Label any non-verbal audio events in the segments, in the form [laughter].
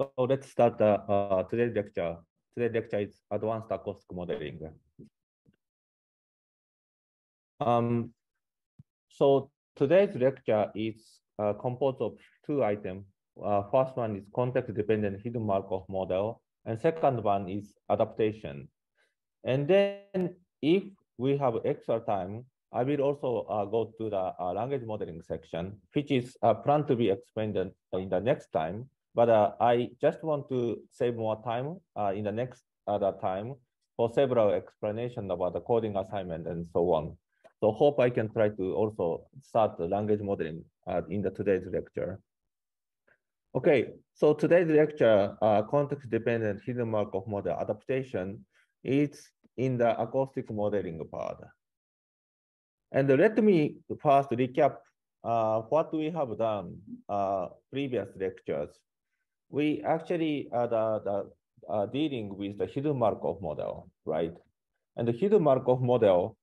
So let's start the, uh, today's lecture. Today's lecture is advanced acoustic modeling. Um, so today's lecture is uh, composed of two items. Uh, first one is context-dependent hidden Markov model, and second one is adaptation. And then if we have extra time, I will also uh, go to the uh, language modeling section, which is uh, planned to be explained in the next time. But uh, I just want to save more time uh, in the next other time for several explanations about the coding assignment and so on. So hope I can try to also start the language modeling uh, in the today's lecture. Okay, so today's lecture, uh, context-dependent hidden Markov model adaptation is in the acoustic modeling part. And let me first recap uh, what we have done uh, previous lectures. We actually are the, the, uh, dealing with the hidden Markov model, right? And the hidden Markov model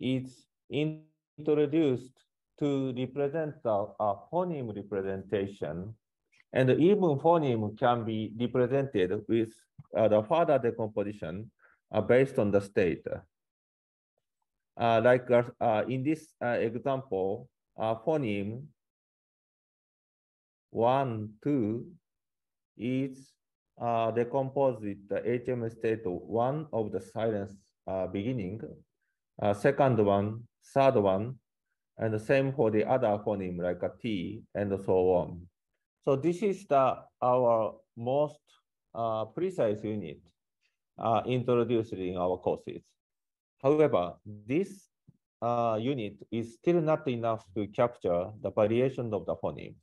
is introduced to represent the phoneme representation. And even phoneme can be represented with uh, the further decomposition uh, based on the state. Uh, like uh, uh, in this uh, example, uh, phoneme one, two is uh, decomposed the HM state one of the silence uh, beginning, uh, second one, third one, and the same for the other phoneme like a T and so on. So this is the our most uh, precise unit uh, introduced in our courses. However, this uh, unit is still not enough to capture the variation of the phoneme.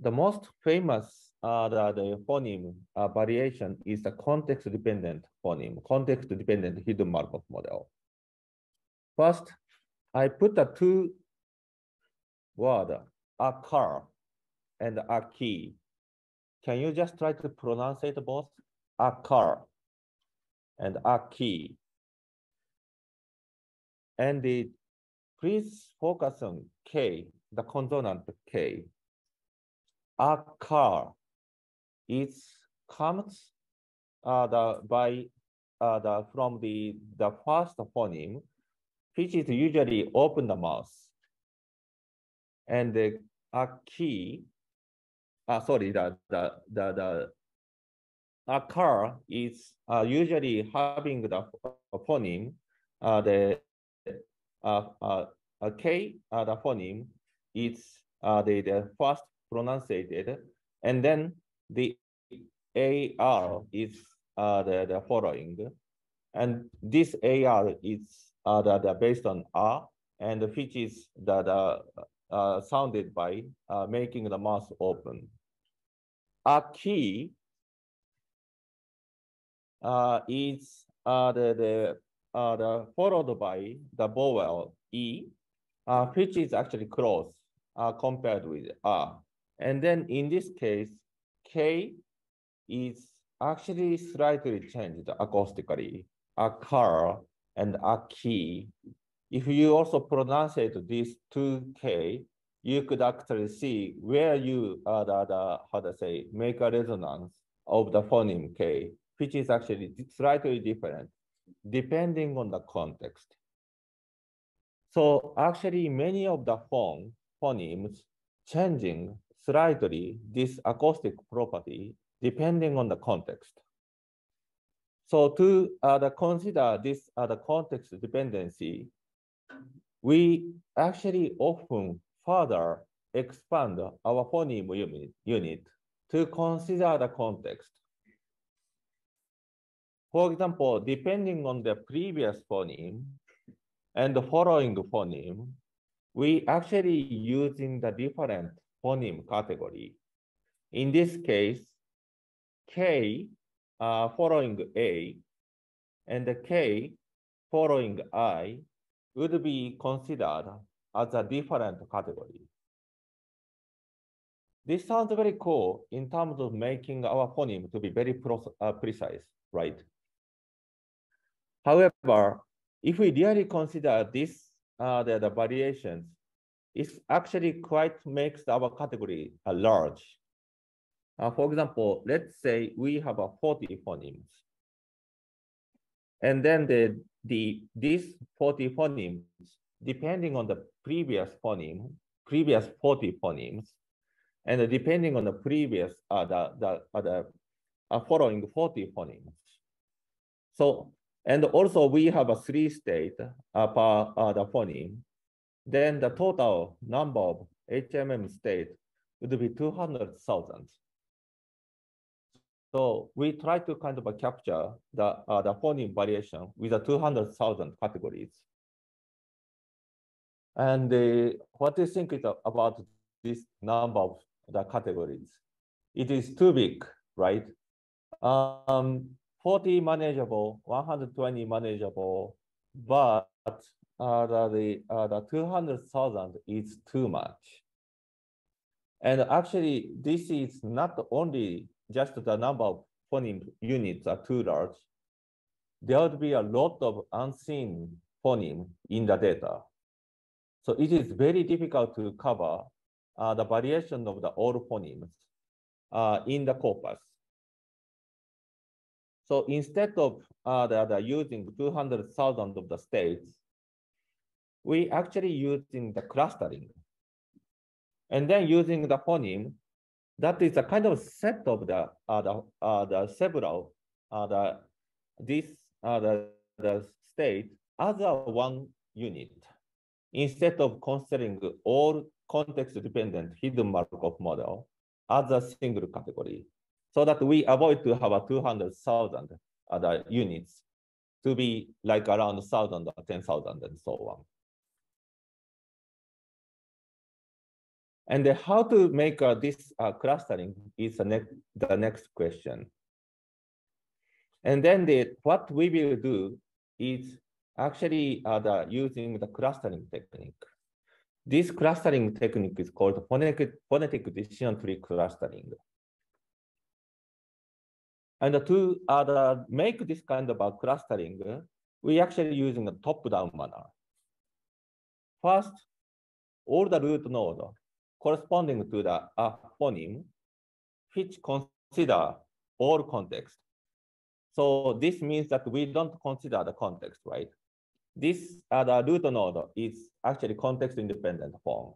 The most famous uh, the, the phoneme uh, variation is the context-dependent phoneme, context-dependent hidden Markov model. First, I put the two word, a car and a key. Can you just try to pronounce it both? A car and a key. And the, please focus on K, the consonant K. A car is comes uh, the, by uh, the, from the, the first phoneme, which is usually open the mouth. And the a key, uh, sorry, the, the, the, the a car is uh, usually having the phoneme, uh, the uh, uh, a K, uh, the phoneme is uh, the, the first pronunciated, and then the AR is uh, the, the following. And this AR is uh, the, the based on R, and which is the, the uh, sounded by uh, making the mouth open. A key uh, is uh, the, the, uh, the followed by the vowel E, uh, which is actually close uh, compared with R. And then in this case, K is actually slightly changed acoustically, a car and a key. If you also pronounce it these two K, you could actually see where you uh, the, the how to say make a resonance of the phoneme K which is actually slightly different depending on the context. So actually many of the phone phonemes changing slightly this acoustic property depending on the context. So to uh, consider this uh, context dependency, we actually often further expand our phoneme unit, unit to consider the context. For example, depending on the previous phoneme and the following phoneme, we actually using the different phoneme category. In this case, K uh, following A and K following I would be considered as a different category. This sounds very cool in terms of making our phoneme to be very uh, precise, right? However, if we really consider this, uh, the, the variations, it actually quite makes our category a large. Uh, for example, let's say we have a 40 phonemes. And then the, the these 40 phonemes, depending on the previous phoneme, previous 40 phonemes, and depending on the previous, uh, the, the, uh, the uh, following 40 phonemes. So, and also we have a three state uh, per uh, the phoneme. Then the total number of HMM state would be 200,000. So we try to kind of capture the, uh, the phoneme variation with the 200,000 categories. And uh, what do you think is about this number of the categories? It is too big, right? Um, 40 manageable, 120 manageable, but uh, the, uh, the 200,000 is too much. And actually, this is not only just the number of phoneme units are too large. There would be a lot of unseen phoneme in the data. So it is very difficult to cover uh, the variation of the all phonemes uh, in the corpus. So instead of uh, the, the using 200,000 of the states, we actually using the clustering. And then using the phoneme, that is a kind of set of the, uh, the, uh, the several, uh, the, this, uh, the, the state as a one unit, instead of considering all context-dependent hidden Markov model as a single category so that we avoid to have a 200,000 other units to be like around 1,000 or 10,000 and so on. And how to make uh, this uh, clustering is the next, the next question. And then the, what we will do is actually uh, the, using the clustering technique. This clustering technique is called phonetic, phonetic decision tree clustering. And to uh, make this kind of clustering, we actually using a top-down manner. First, all the root node corresponding to the phoneme, which consider all context. So this means that we don't consider the context, right? This uh, the root node is actually context independent form.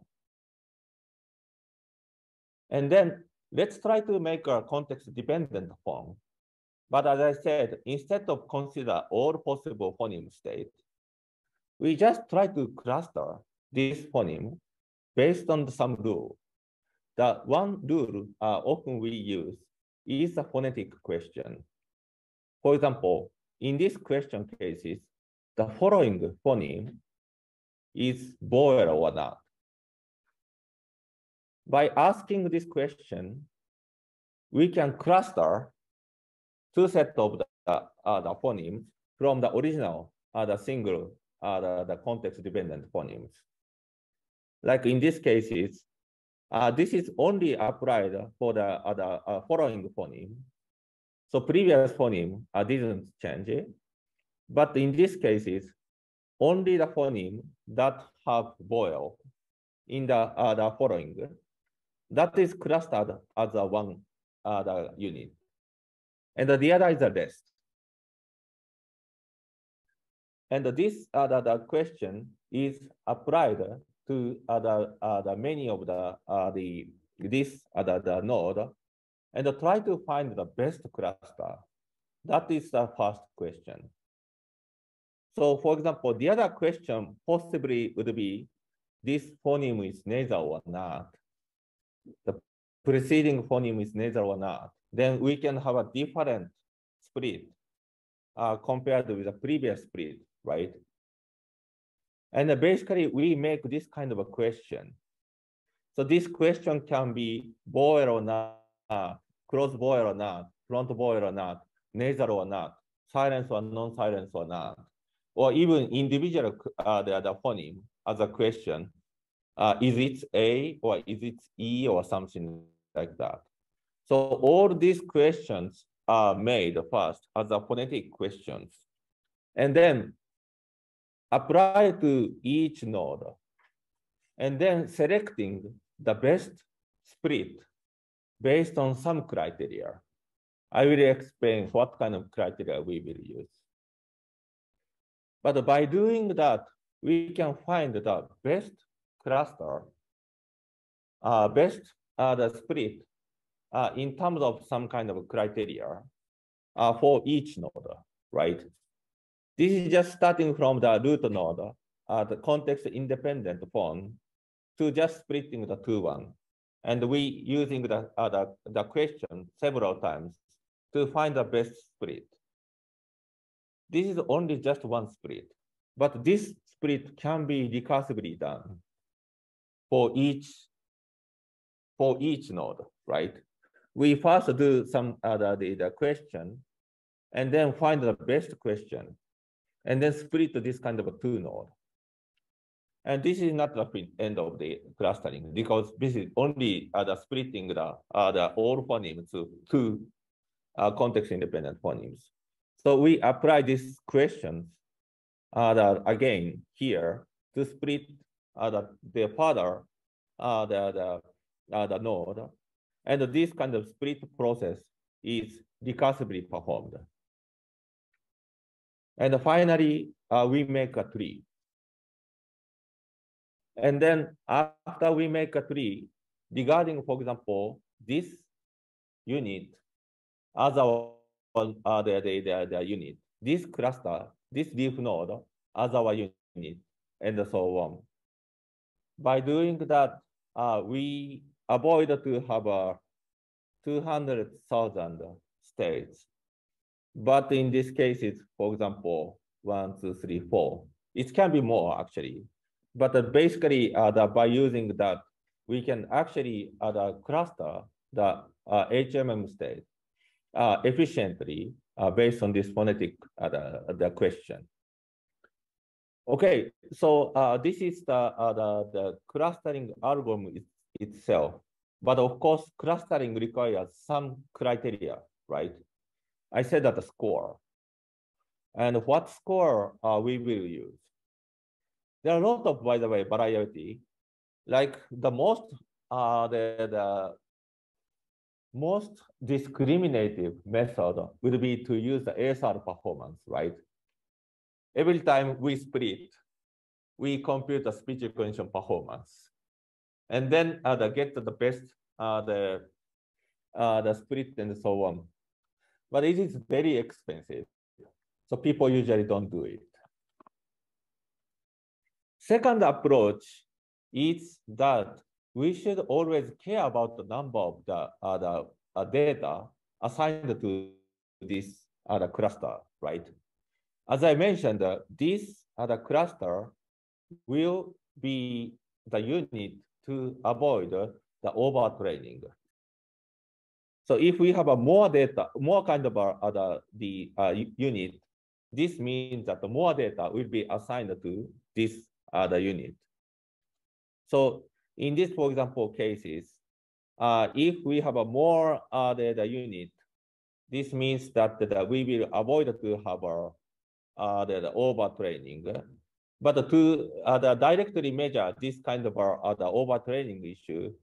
And then let's try to make a context dependent form. But as I said, instead of consider all possible phoneme state, we just try to cluster this phoneme based on some rule. The one rule uh, often we use is a phonetic question. For example, in this question cases, the following phoneme is vowel or not. By asking this question, we can cluster two sets of the, uh, the phonemes from the original, uh, the single, uh, the, the context-dependent phonemes. Like in this cases, uh, this is only applied for the, the uh, following phoneme. So previous phoneme uh, didn't change, but in this cases, only the phoneme that have vowel in the, uh, following, that is clustered as a one uh, unit and the other is the rest. And this uh, the, the question is applied to uh, the, many of the uh, the this the, the node and try to find the best cluster. That is the first question. So for example, the other question possibly would be this phoneme is nasal or not. The preceding phoneme is nasal or not then we can have a different split uh, compared with the previous split, right? And basically, we make this kind of a question. So this question can be vowel or not, cross vowel or not, front vowel or not, nasal or not, silence or non-silence or not, or even individual uh, the, the phoneme as a question. Uh, is it A or is it E or something like that? So all these questions are made first as a phonetic questions, and then apply to each node. and then selecting the best split based on some criteria. I will explain what kind of criteria we will use. But by doing that, we can find the best cluster, uh, best uh, the split uh, in terms of some kind of criteria uh, for each node, right? This is just starting from the root node, uh, the context independent form to just splitting the two one. And we using the, uh, the, the question several times to find the best split. This is only just one split, but this split can be recursively done for each for each node, right? We first do some other the, the question and then find the best question and then split this kind of a two node. And this is not the end of the clustering because this is only uh, the splitting the, uh, the all phonemes to two uh, context independent phonemes. So we apply these questions uh, again here to split uh, the, the further uh, the, the, uh, the node. And this kind of split process is recursively performed. And finally, uh, we make a tree. And then after we make a tree, regarding, for example, this unit as our uh, the, the, the, unit, this cluster, this leaf node as our unit, and so on. By doing that, uh, we avoid to have a 200,000 states. But in this case, it's, for example, one, two, three, four. It can be more actually. But uh, basically, uh, the, by using that, we can actually uh, the cluster the uh, HMM state uh, efficiently uh, based on this phonetic uh, the, the question. Okay, so uh, this is the, the, the clustering algorithm it, itself. But of course, clustering requires some criteria, right? I said that the score. And what score uh, we will use? There are a lot of, by the way, variety. Like the most, uh, the, the most discriminative method would be to use the ASR performance, right? Every time we split, we compute the speech recognition performance. And then uh, the get the best, uh, the, uh, the split and so on. But it is very expensive. So people usually don't do it. Second approach is that we should always care about the number of the, uh, the uh, data assigned to this other cluster, right? As I mentioned, uh, this other cluster will be the unit to avoid the overtraining. So if we have a more data, more kind of a, other the uh, unit, this means that the more data will be assigned to this other unit. So in this, for example, cases, uh, if we have a more uh, data unit, this means that, that we will avoid to have a uh, the, the overtraining. But to uh, directly measure this kind of uh, the overtraining issue,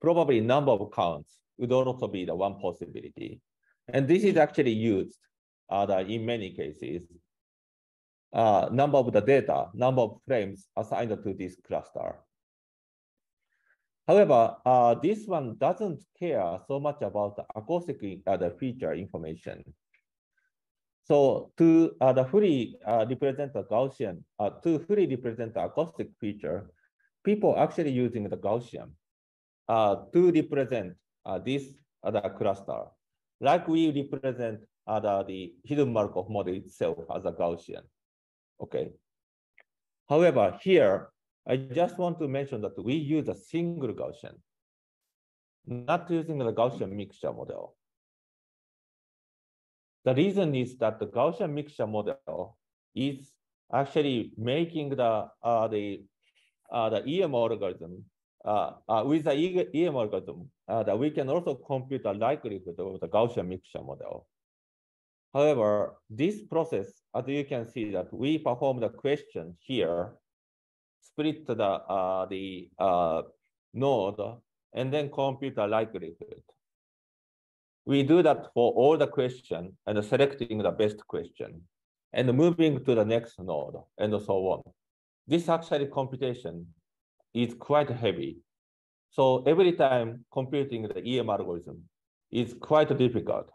probably number of counts would also be the one possibility. And this is actually used uh, in many cases. Uh, number of the data, number of frames assigned to this cluster. However, uh, this one doesn't care so much about the acoustic uh, the feature information. So to uh, the fully uh, represent the Gaussian, to fully represent the acoustic feature, people actually using the Gaussian to represent uh, this other cluster, like we represent the, the hidden Markov model itself as a Gaussian. Okay. However, here, I just want to mention that we use a single Gaussian, not using the Gaussian mixture model. The reason is that the Gaussian mixture model is actually making the uh, the uh, the EM algorithm uh, uh, with the EM algorithm uh, that we can also compute the likelihood of the Gaussian mixture model. However, this process, as you can see that we perform the question here, split the, uh, the uh, node and then compute the likelihood. We do that for all the question and selecting the best question and moving to the next node and so on. This actually computation is quite heavy. So every time computing the EM algorithm is quite difficult.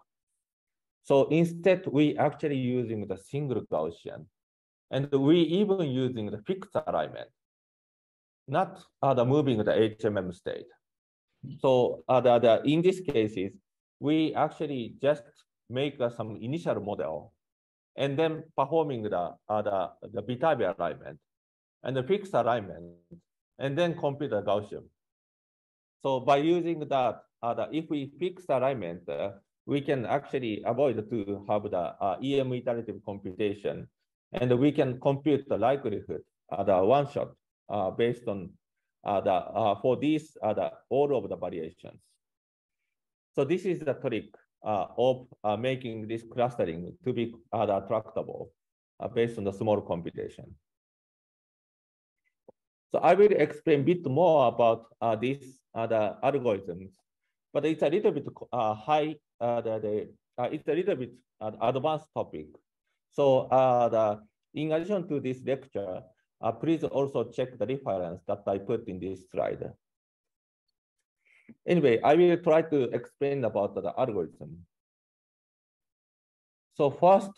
So instead, we actually using the single Gaussian, and we even using the fixed alignment, not uh, the moving the HMM state. So uh, the, the, in these cases, we actually just make uh, some initial model and then performing the, uh, the, the alignment and the fixed alignment, and then compute the Gaussian. So by using that, uh, if we fix the alignment, uh, we can actually avoid to have the uh, EM iterative computation, and we can compute the likelihood, uh, the one shot, uh, based on uh, the uh, for these uh, the all of the variations. So this is the trick uh, of uh, making this clustering to be uh, tractable uh, based on the small computation. So I will explain a bit more about uh, these uh, the algorithms, but it's a little bit uh, high, uh, the, the, uh, it's a little bit uh, advanced topic. So uh, the, in addition to this lecture, please also check the reference that I put in this slide. Anyway, I will try to explain about the algorithm. So first,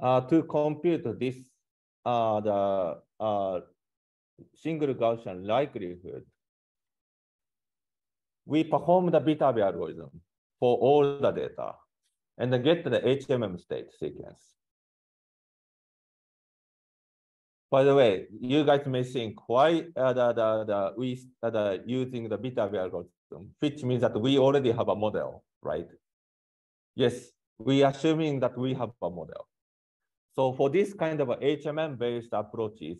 to compute this, the single Gaussian likelihood, we perform the Viterbi algorithm for all the data and get the HMM state sequence. By the way, you guys may think why uh, the, the, the, we uh, the, using the Viterbi algorithm, which means that we already have a model, right? Yes, we are assuming that we have a model. So for this kind of HMM based approaches,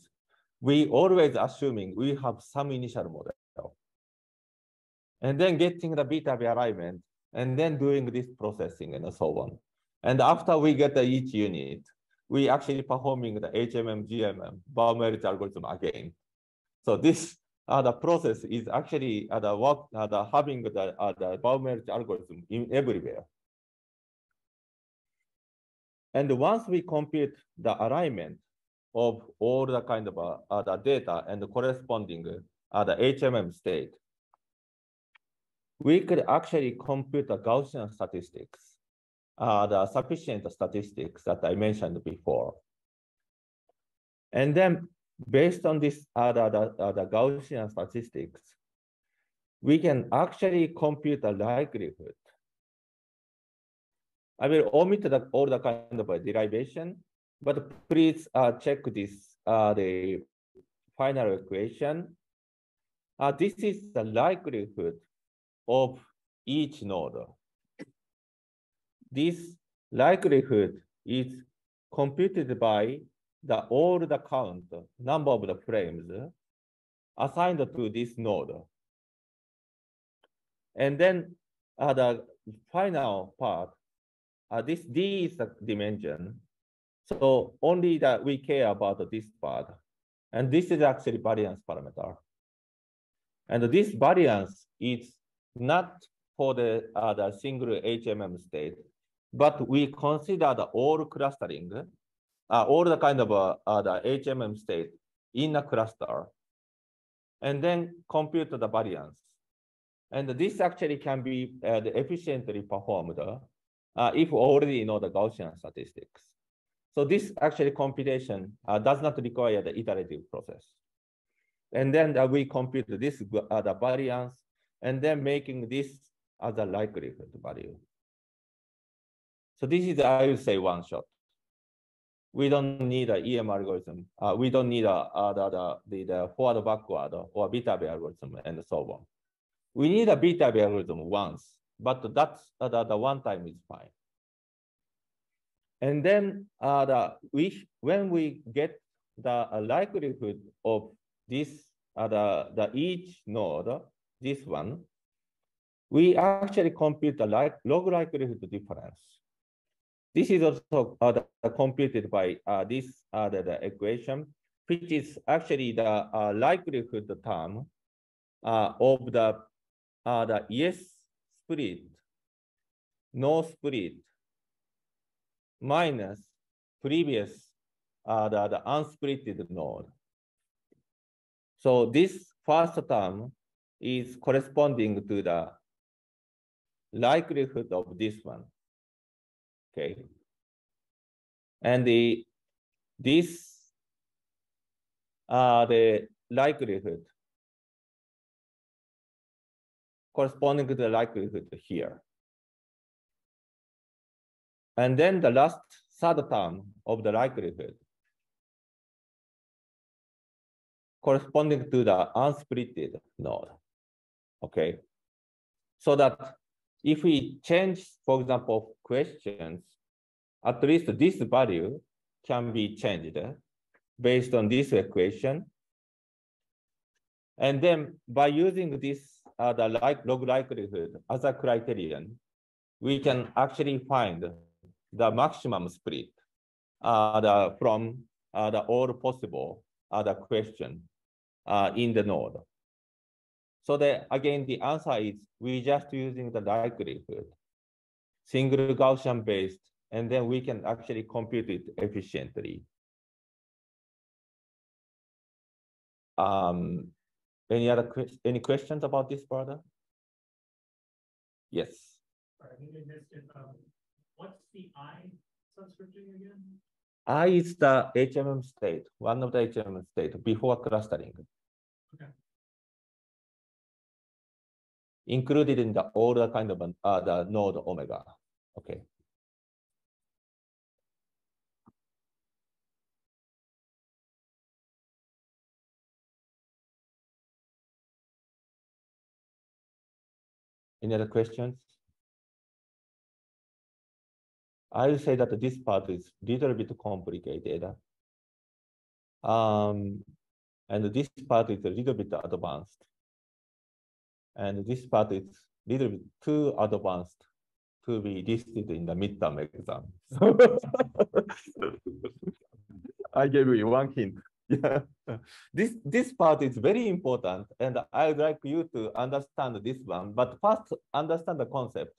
we always assuming we have some initial model. And then getting the Viterbi alignment and then doing this processing and so on. And after we get each unit, we actually performing the HMM, GMM, Baum-Welch algorithm again. So this uh, the process is actually uh, the work, uh, the having the, uh, the Baum-Welch algorithm in everywhere. And once we compute the alignment of all the kind of uh, the data and the corresponding uh, the HMM state, we could actually compute the Gaussian statistics, uh, the sufficient statistics that I mentioned before. And then based on this uh, the, the, uh, the Gaussian statistics, we can actually compute the likelihood. I will omit the, all the kind of derivation, but please uh, check this, uh, the final equation. Uh, this is the likelihood of each node. This likelihood is computed by the all the count, number of the frames assigned to this node. And then uh, the final part uh, this D is the dimension. So only that we care about this part. And this is actually variance parameter. And this variance is not for the, uh, the single HMM state, but we consider the all clustering, uh, all the kind of uh, uh, the HMM state in a cluster, and then compute the variance. And this actually can be uh, efficiently performed uh, if already know the Gaussian statistics. So this actually computation uh, does not require the iterative process. And then uh, we compute this uh, variance and then making this as a likelihood value. So this is, I would say, one shot. We don't need an EM algorithm. Uh, we don't need a, uh, the, the, the forward backward or Viterbi algorithm and so on. We need a Viterbi algorithm once but that's uh, the, the one time is fine. And then uh, the, we, when we get the uh, likelihood of this, uh, the, the each node, this one, we actually compute the like, log likelihood difference. This is also uh, the, computed by uh, this uh, the, the equation. which is actually the uh, likelihood term uh, of the the yes split, no split, minus previous uh, the, the unsplitted node. So this first term is corresponding to the likelihood of this one. Okay. And the this are the likelihood corresponding to the likelihood here. And then the last third term of the likelihood corresponding to the unsplitted node. Okay. So that if we change, for example, questions, at least this value can be changed based on this equation. And then by using this uh, the like log likelihood as a criterion, we can actually find the maximum split uh, the, from uh, the all possible uh, the question uh, in the node. So that again, the answer is we just using the likelihood, single Gaussian based, and then we can actually compute it efficiently. Um, any other que- any questions about this brother? Yes. I think. Um, What's the I subscripting again? I is the HMM state, one of the HMM state before clustering. Okay. Included in the all the kind of uh, the node omega. Okay. Any other questions? I will say that this part is little bit complicated. Um, and this part is a little bit advanced. And this part is little bit too advanced to be listed in the midterm exam. [laughs] I gave you one hint. Yeah. This this part is very important, and I would like you to understand this one. But first, understand the concept,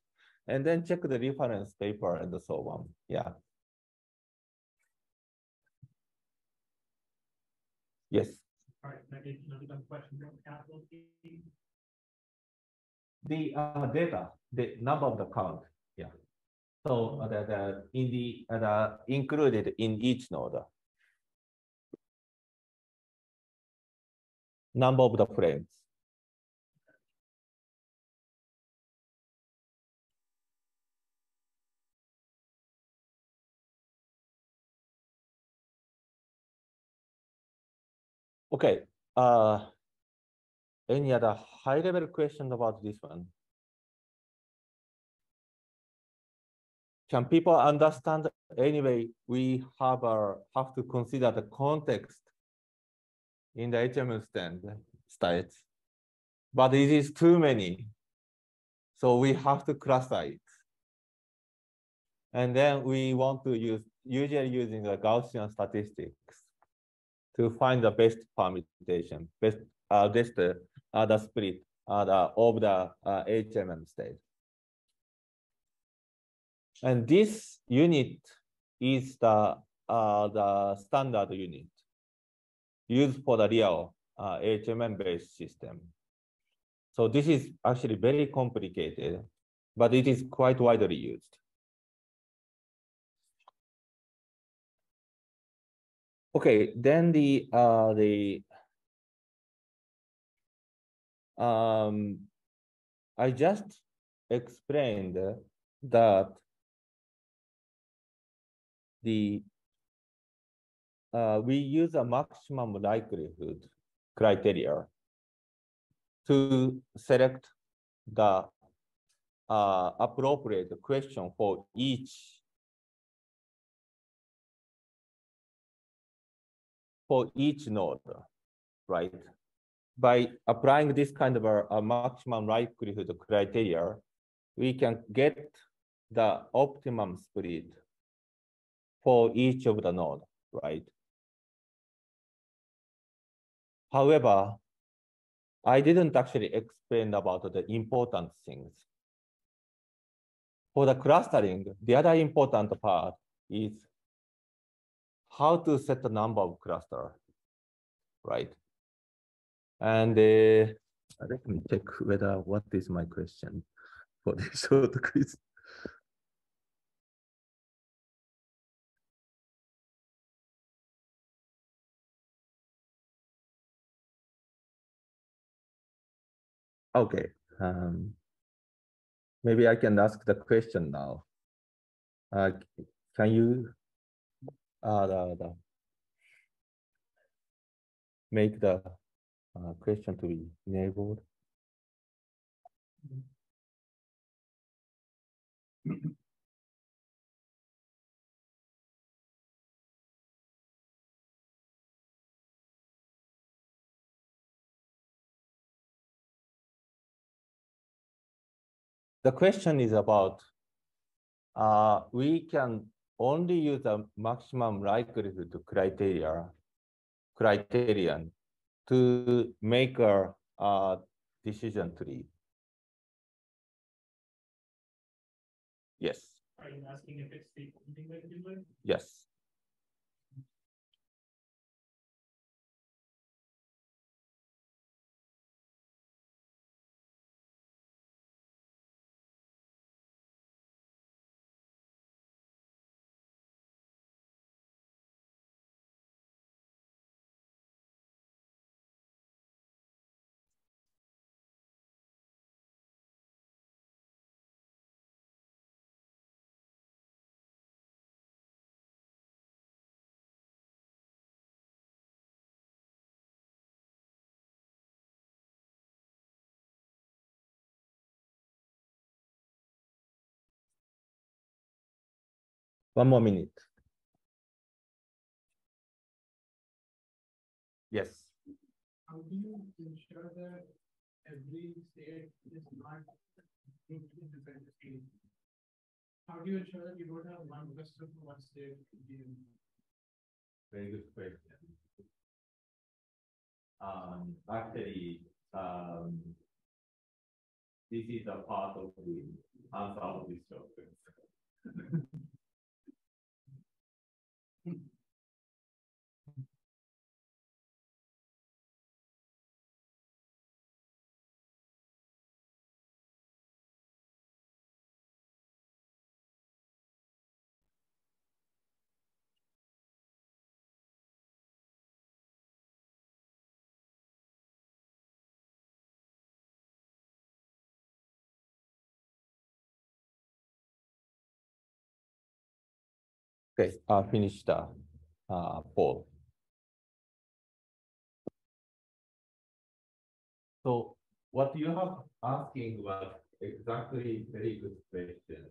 and then check the reference paper and so on. Yeah. Yes. All right, can another question about capital The uh, data, the number of the count, yeah. So uh, the, the in the uh, included in each node. Number of the frames. Okay, uh, any other high level questions about this one? Can people understand? Anyway, we have a, have to consider the context in the HTML stand states, but it is too many. So we have to cluster it. And then we want to use, usually using the Gaussian statistics to find the best permutation, best, uh, best uh, the split uh, the, of the uh, HMM state. And this unit is the, uh, the standard unit used for the real uh, HMM based system. So this is actually very complicated, but it is quite widely used. Okay, then the uh, the um, I just explained that the uh, we use a maximum likelihood criteria to select the uh, appropriate question for each for each node, right? By applying this kind of a, a maximum likelihood criteria, we can get the optimum split for each of the node, right? However, I didn't actually explain about the important things. For the clustering, the other important part is how to set the number of cluster, right? And uh, let me check whether what is my question for [laughs] this short quiz. Okay. Um, maybe I can ask the question now. Uh, can you uh, the, the make the uh, question to be enabled? The question is about, uh, we can only use a maximum likelihood criteria, criterion to make a, a decision tree. Yes, Are you asking if it's the only way to do it? yes. One more minute. Yes, How do you ensure that every state is not in different state? How do you ensure that you don't have one cluster for one state? very good question. Um, actually, um, this is a part of the answer of this question. [laughs] Mm-hmm. Okay, I uh, finish the uh, poll. So what you have asking was exactly very good question.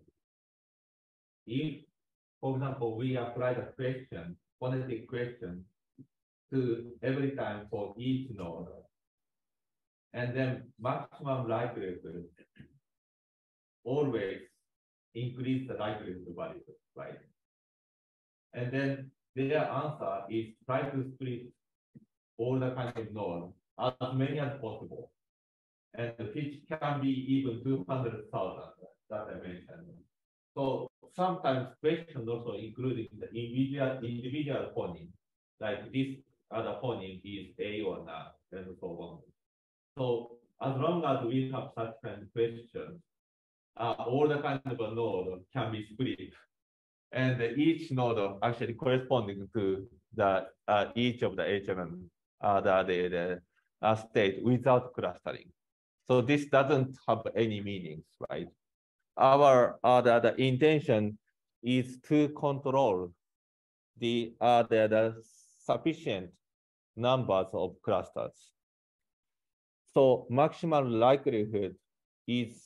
If, for example, we apply the question, phonetic question to every time for each node, and then maximum likelihood always increase the likelihood value, right? And then their answer is try to split all the kind of nodes as many as possible. And the which can be even two hundred thousand that I mentioned. So sometimes questions also including the individual individual phoneme, like this other phoneme is A or not, and so on. So as long as we have such kind of questions, uh, all the kind of a node can be split and each node actually corresponding to the uh, each of the HMM uh, the the, the uh, state without clustering. So this doesn't have any meanings, right? Our uh, the, the intention is to control the uh, the, the sufficient numbers of clusters. So maximum likelihood is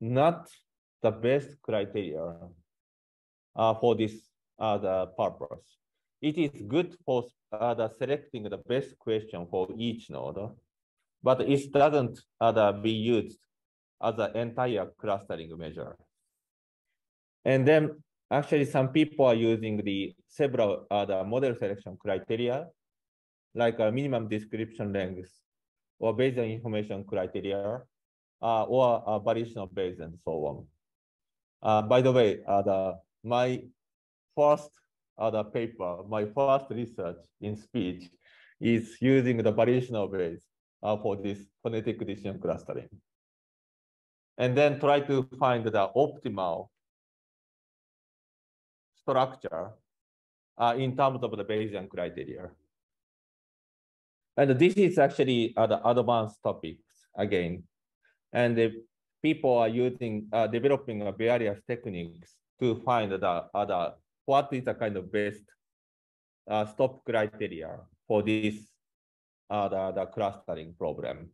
not the best criteria for this uh, the purpose. It is good for uh, the selecting the best question for each node, but it doesn't uh, be used as an entire clustering measure. And then actually some people are using the several uh, the model selection criteria like a minimum description length or Bayesian information criteria uh, or variation of Bayes and so on. Uh, by the way, uh, the, my first other paper, my first research in speech is using the variational Bayes uh, for this phonetic decision clustering. And then try to find the optimal structure uh, in terms of the Bayesian criteria. And this is actually uh, the advanced topics again. And the people are using, uh, developing various techniques to find the, other, what is the kind of best uh, stop criteria for this uh, the, the clustering problem.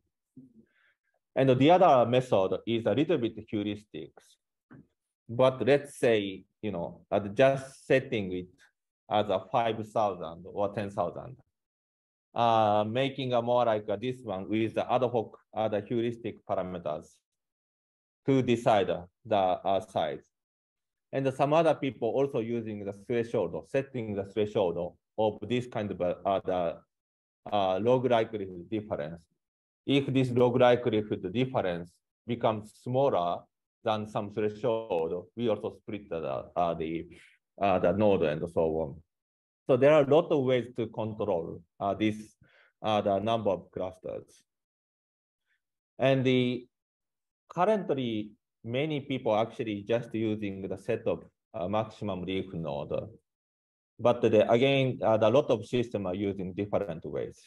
And the other method is a little bit heuristics. But let's say, you know, just setting it as a 5,000 or 10,000 uh, making a more like this one with the ad hoc the heuristic parameters to decide the uh, size. And some other people also using the threshold, setting the threshold of this kind of uh, the uh, log likelihood difference. If this log likelihood difference becomes smaller than some threshold, we also split the, uh, the, uh, the node and so on. So there are a lot of ways to control uh, this, uh, the number of clusters. And the currently, many people actually just using the set of uh, maximum leaf node. But the, again, uh, a lot of systems are using different ways.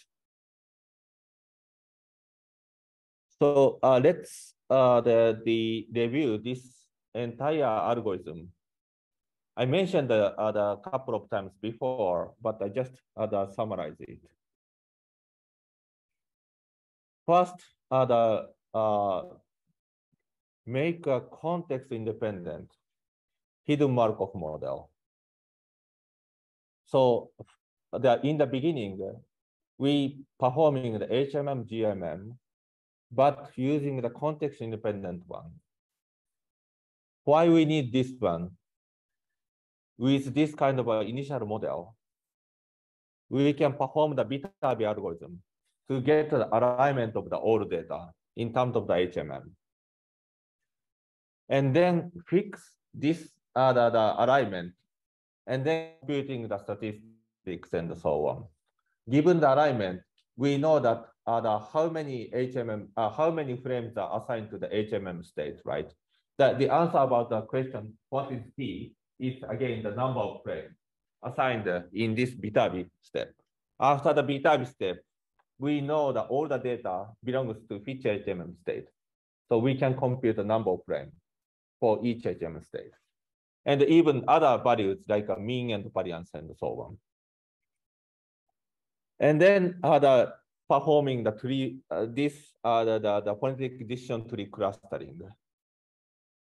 So uh, let's uh, the, the review this entire algorithm I mentioned the, uh, the couple of times before, but I just uh, summarize it. First, uh, the, uh, make a context independent hidden Markov model. So the, in the beginning, we performing the HMM, GMM, but using the context independent one. Why we need this one? with this kind of an initial model, we can perform the Viterbi algorithm to get the alignment of the old data in terms of the HMM. And then fix this uh, the, the alignment and then computing the statistics and so on. Given the alignment, we know that uh, the, how many HMM, uh, how many frames are assigned to the HMM state, right? The, the answer about the question, what is T, is again the number of frames assigned in this Viterbi step. After the Viterbi step, we know that all the data belongs to each HMM state. So we can compute the number of frames for each HMM state. And even other values like a mean and variance and so on. And then uh, the performing the tree, uh, this uh, the, the, the phonetic decision tree clustering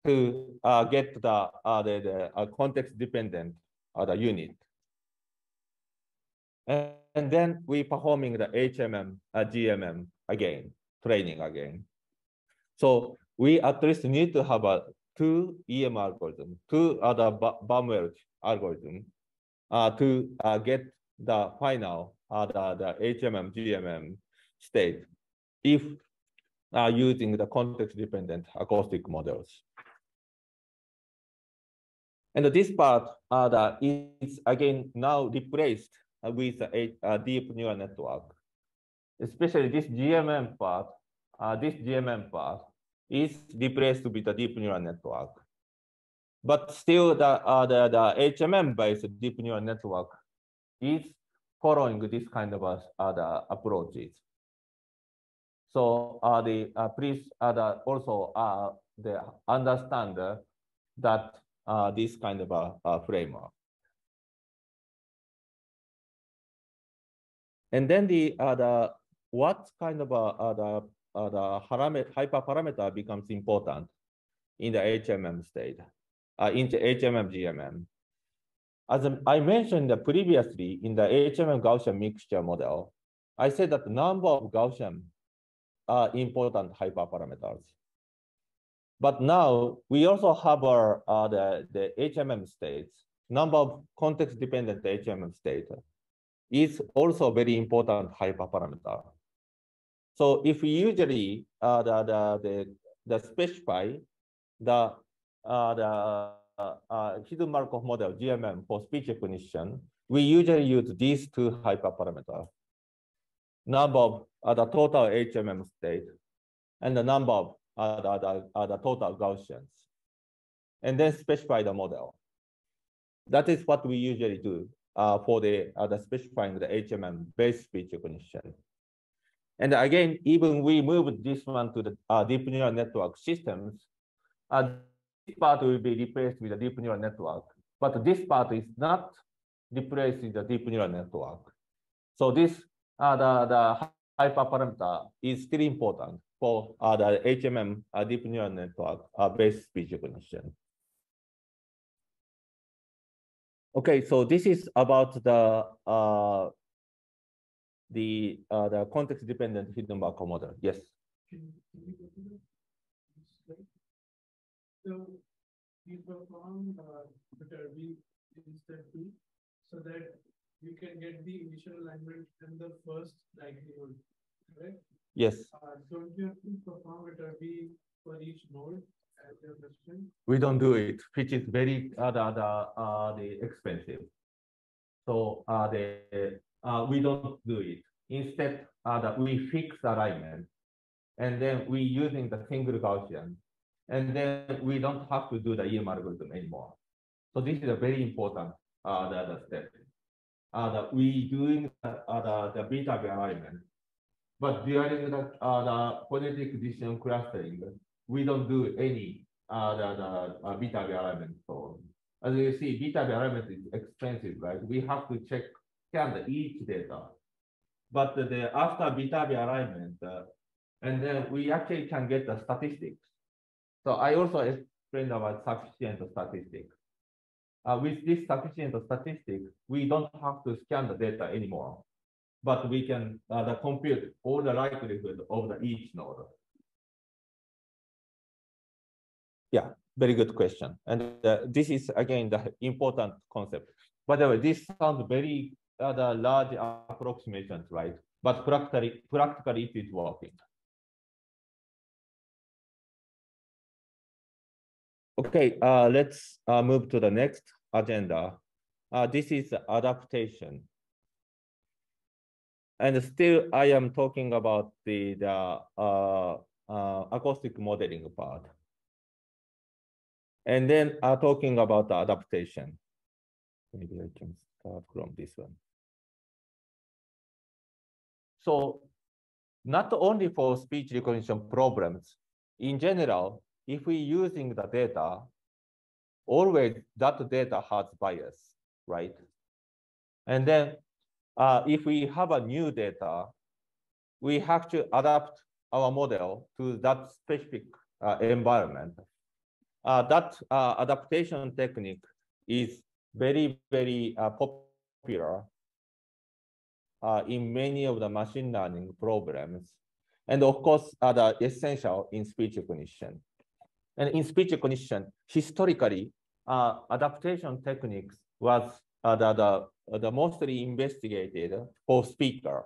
to uh, get the, uh, the, the uh, context dependent uh, the unit. And, and, then we performing the HMM, uh, GMM again, training again. So we at least need to have a two EM algorithm, two other Baum-Welch algorithm uh, to uh, get the final uh, the, the HMM, GMM state if uh, using the context dependent acoustic models. And this part uh, that is again now replaced with a, a, deep neural network. Especially this GMM part, uh, this GMM part is replaced with a deep neural network. But still the, uh, the, the HMM-based deep neural network is following this kind of uh, the approaches. So uh, the uh, please uh, the, also uh, the understand that uh, this kind of a, a framework. And then the, uh, the what kind of a, uh, the, uh, the hyperparameter becomes important in the HMM state, uh, in the HMM GMM. As I mentioned previously in the HMM Gaussian mixture model, I said that the number of Gaussian are important hyperparameters. But now we also have our uh, the, the HMM states, number of context-dependent HMM states is also very important hyperparameter. So if we usually uh, the, the, the, the specify the, uh, the uh, hidden Markov model, GMM, for speech recognition, we usually use these two hyperparameters. Number of uh, the total HMM state and the number of uh, the, the, uh, the total Gaussians. And then specify the model. That is what we usually do uh, for the, uh, the specifying the HMM based speech recognition. And again, even we move this one to the uh, deep neural network systems, uh, this part will be replaced with a deep neural network, but this part is not replaced with the deep neural network. So this uh, the, the hyperparameter is still important for uh, the HMM uh, deep neural network uh, based speech recognition. Okay, so this is about the uh, the uh, the context dependent hidden Markov model. Yes. Can, can you go to the slide? So we perform uh, Viterbi in step two so that you can get the initial alignment and the first likelihood, correct? Yes. Uh, don't you have to perform Viterbi for each node as your question? We don't do it, which is very uh, the, the, uh, the expensive. So uh, the uh, we don't do it. Instead, uh, that we fix alignment, and then we using the single Gaussian, and then we don't have to do the EM algorithm anymore. So this is a very important uh, the, the step. Uh, that we doing the, uh, the, the Viterbi alignment, but during the, uh, the phonetic decision clustering, we don't do any uh, the, the uh, Viterbi alignment. So as you see, Viterbi alignment is expensive, right? We have to check scan the each data. But the after Viterbi alignment, uh, and then we actually can get the statistics. So I also explained about sufficient statistics. Uh, with this sufficient statistics, we don't have to scan the data anymore, but we can uh, the compute all the likelihood of the each node. Yeah, very good question. And uh, this is again the important concept. By the way, this sounds very uh, the large approximations, right? But practically, practically it is working. Okay, uh, let's uh, move to the next agenda. Uh, this is adaptation. And still, I am talking about the, the uh, uh, acoustic modeling part. And then uh, talking about the adaptation. Maybe I can start from this one. So not only for speech recognition problems, in general, if we're using the data, always that data has bias, right? And then uh, if we have a new data, we have to adapt our model to that specific uh, environment. Uh, that uh, adaptation technique is very, very uh, popular uh, in many of the machine learning problems. And of course, are the essential in speech recognition. And in speech recognition, historically, uh, adaptation techniques was uh, the, the, the mostly investigated for speaker.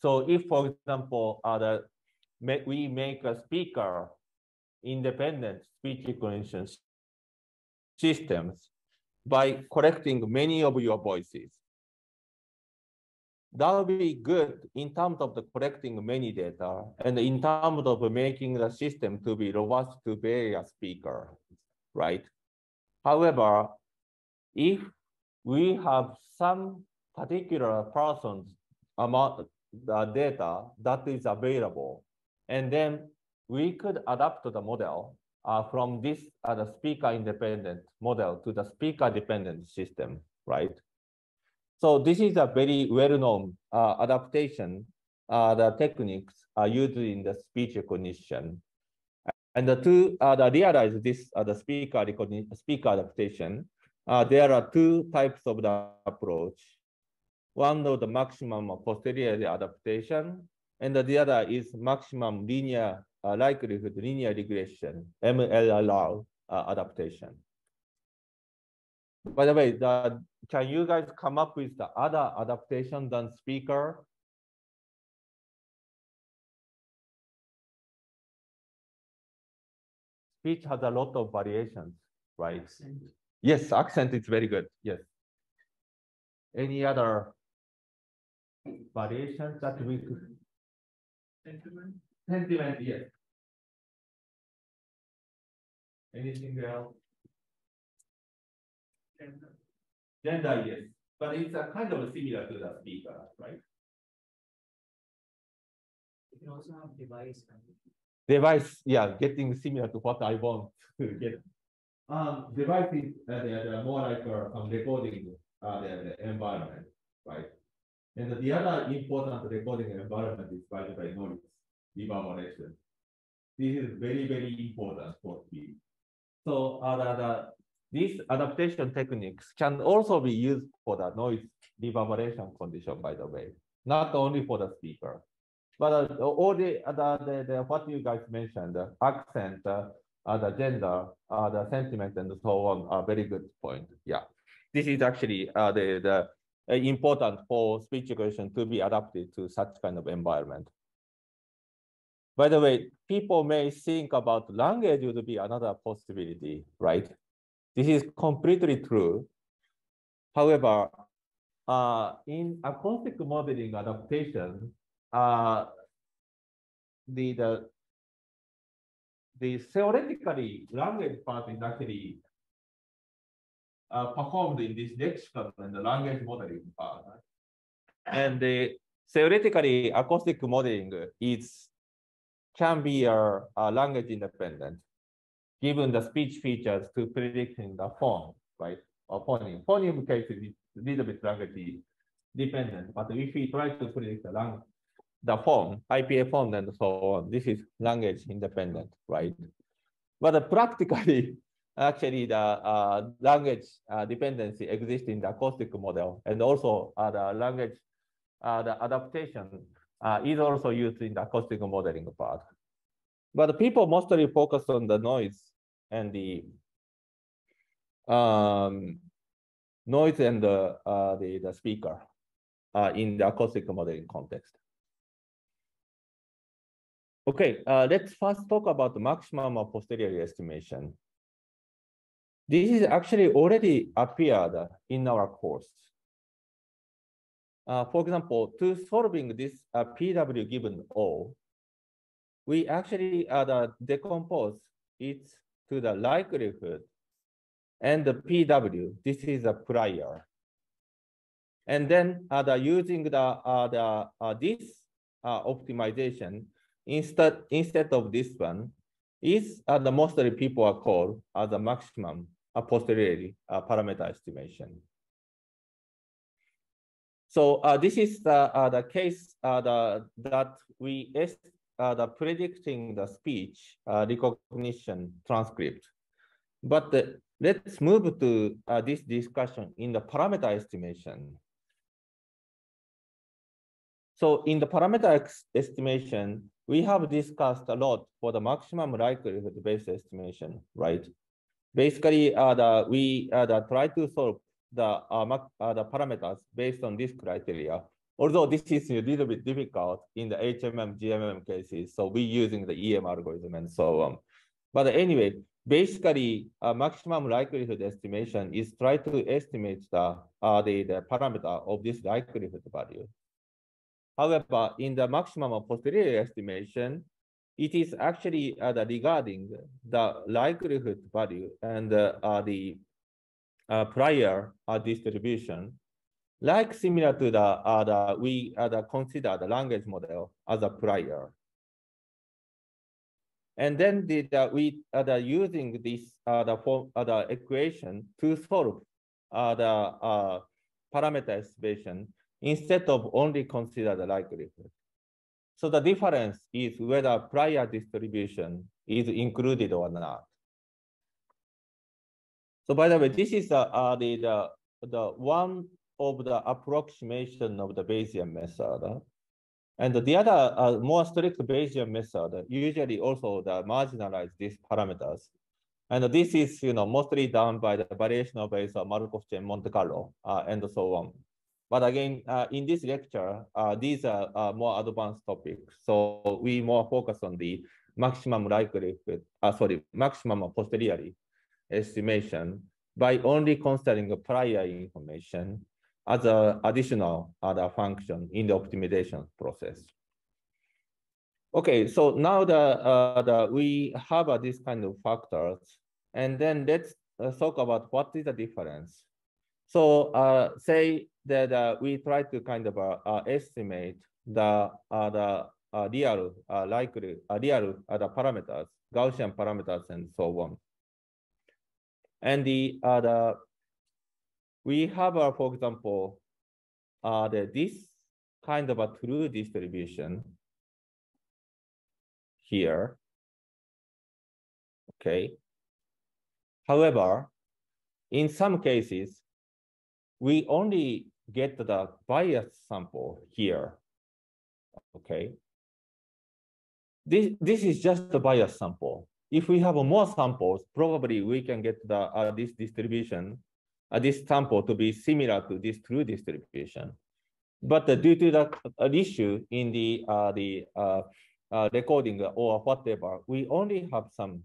So if, for example, uh, the, we make a speaker independent speech recognition systems by collecting many of your voices, that will be good in terms of the collecting many data and in terms of making the system to be robust to various speaker, right? However, if we have some particular persons amount the data that is available, and then we could adapt the model uh, from this uh, speaker independent model to the speaker dependent system, right? So this is a very well-known uh, adaptation. Uh, the techniques are used in the speech recognition. And the two, uh, the realize this, uh, the speaker speaker adaptation, uh, there are two types of the approach. One of the maximum posterior adaptation, and the other is maximum linear uh, likelihood linear regression, MLLR uh, adaptation. By the way, the can you guys come up with the other adaptation than speaker? Speech has a lot of variations, right? Accent. Yes, accent is very good. Yes. Any other variations that we could? Sentiment. Sentiment, yes. Anything else? Gender. Gender, yes, but it's a kind of similar to the speaker, right? You can also have device. Device, yeah, getting similar to what I want to get. Um, device is uh, they are more like a um, recording uh, the, the environment, right? And the other important recording environment is by the way noise, reverberation. This is very, very important for speech. So uh, the, the, these adaptation techniques can also be used for the noise reverberation condition, by the way, not only for the speaker. But uh, all the, uh, the, the, what you guys mentioned, the accent, uh, uh, the gender, uh, the sentiment, and so on, are very good point. Yeah, this is actually the the important for speech recognition to be adapted to such kind of environment. By the way, people may think about language would be another possibility, right? This is completely true. However, uh, in acoustic modeling adaptation, uh, the, the, the theoretically language part is actually uh, performed in this lexical and the language modeling part. And the theoretically acoustic modeling is can be a, a language independent, given the speech features to predicting the form, right? Or phoneme. Phoneme case is a little bit language dependent, but if we try to predict the language, the form, IPA form and so on, this is language independent, right? But practically, [laughs] actually the uh, language uh, dependency exists in the acoustic model and also uh, the language, uh, the adaptation uh, is also used in the acoustic modeling part. But people mostly focus on the noise and the um, noise and the, uh, the, the speaker in the acoustic modeling context. Okay, uh, let's first talk about the maximum or posterior estimation. This is actually already appeared in our course. Uh, for example, to solving this uh, PW given O, we actually uh, decompose it to the likelihood and the PW, this is a prior. And then uh, the, using the, uh, the, uh, this uh, optimization, instead, instead of this one, is uh, the mostly people are called as a maximum a posteriori uh, parameter estimation. So this is the, the case the, that we est uh, the predicting the speech uh, recognition transcript. But let's move to this discussion in the parameter estimation. So in the parameter estimation, we have discussed a lot for the maximum likelihood based estimation, right? Basically, uh, the, we uh, the try to solve the, uh, uh, the parameters based on this criteria. Although this is a little bit difficult in the HMM, GMM cases, so we're using the EM algorithm and so on. But anyway, basically, maximum likelihood estimation is try to estimate the, uh, the, the parameter of this likelihood value. However, in the maximum posterior estimation, it is actually uh, the regarding the likelihood value and uh, the uh, prior uh, distribution, like similar to the, other, we uh, consider the language model as a prior. And then the, the we are using this the form equation to solve the uh, parameter estimation instead of only consider the likelihood. So the difference is whether prior distribution is included or not. So by the way, this is uh, the, the, the one of the approximation of the Bayesian method. And the other uh, more strict Bayesian method usually also the marginalize these parameters And this is, you know, mostly done by the variational Bayes of Markov chain Monte Carlo uh, and so on. But again, uh, in this lecture, uh, these are more advanced topics. So we more focus on the maximum likelihood, uh, sorry, maximum posteriori estimation by only considering prior information as an additional other function in the optimization process. Okay, so now the, uh, the we have uh, this kind of factors, and then let's uh, talk about what is the difference. So uh, say that uh, we try to kind of uh, uh estimate the uh, the real likely real the parameters, Gaussian parameters, and so on. And the the we have, uh, for example, uh, the, this kind of a true distribution here. Okay. However, in some cases, we only get the bias sample here. Okay. This, this is just the bias sample. If we have more samples, probably we can get the uh, this distribution, uh, this sample to be similar to this true distribution. But uh, due to the uh, issue in the uh, the uh, uh, recording or whatever, we only have some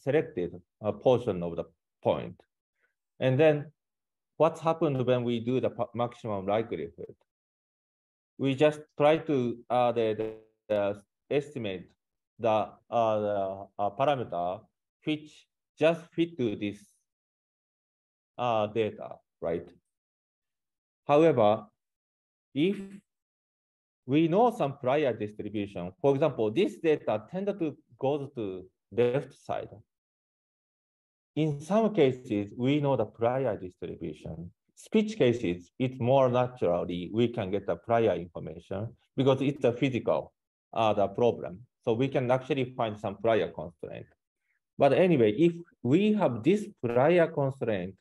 selected portion of the point. And then what's happened when we do the maximum likelihood? We just try to the, the, estimate the, the parameter which just fit to this uh, data, right? However, if we know some prior distribution. For example, this data tended to go to left side. In some cases, we know the prior distribution. Speech cases, it's more naturally we can get the prior information because it's a physical uh, the problem. So we can actually find some prior constraint. But anyway, if we have this prior constraint